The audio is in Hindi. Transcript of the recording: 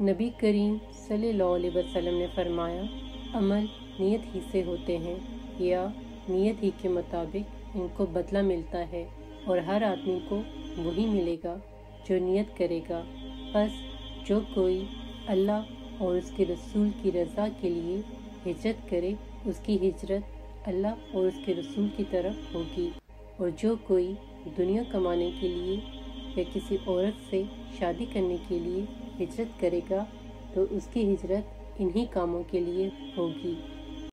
नबी करीम सल्लल्लाहु अलैहि वसल्लम ने फरमाया, अमल नीयत ही से होते हैं या नीयत ही के मुताबिक इनको बदला मिलता है और हर आदमी को वही मिलेगा जो नियत करेगा। बस जो कोई अल्लाह और उसके रसूल की रज़ा के लिए हिजरत करे, उसकी हिजरत अल्लाह और उसके रसूल की तरफ़ होगी और जो कोई दुनिया कमाने के लिए या किसी औरत से शादी करने के लिए हिजरत करेगा तो उसकी हिजरत इन्हीं कामों के लिए होगी।